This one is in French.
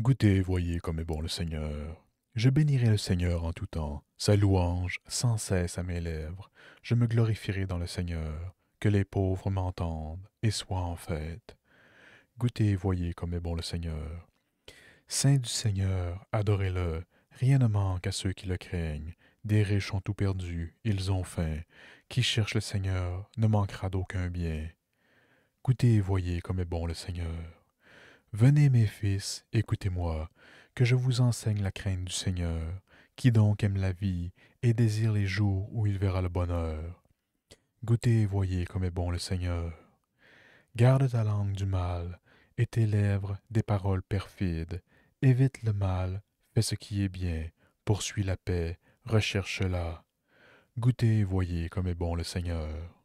Goûtez voyez comme est bon le Seigneur. Je bénirai le Seigneur en tout temps, sa louange sans cesse à mes lèvres. Je me glorifierai dans le Seigneur, que les pauvres m'entendent et soient en fête. Goûtez voyez comme est bon le Seigneur. Saint du Seigneur, adorez-le, rien ne manque à ceux qui le craignent. Des riches ont tout perdu, ils ont faim. Qui cherche le Seigneur ne manquera d'aucun bien. Goûtez voyez comme est bon le Seigneur. Venez, mes fils, écoutez-moi, que je vous enseigne la crainte du Seigneur. Qui donc aime la vie et désire les jours où il verra le bonheur Goûtez et voyez comme est bon le Seigneur. Garde ta langue du mal et tes lèvres des paroles perfides. Évite le mal, fais ce qui est bien, poursuis la paix, recherche-la. Goûtez et voyez comme est bon le Seigneur.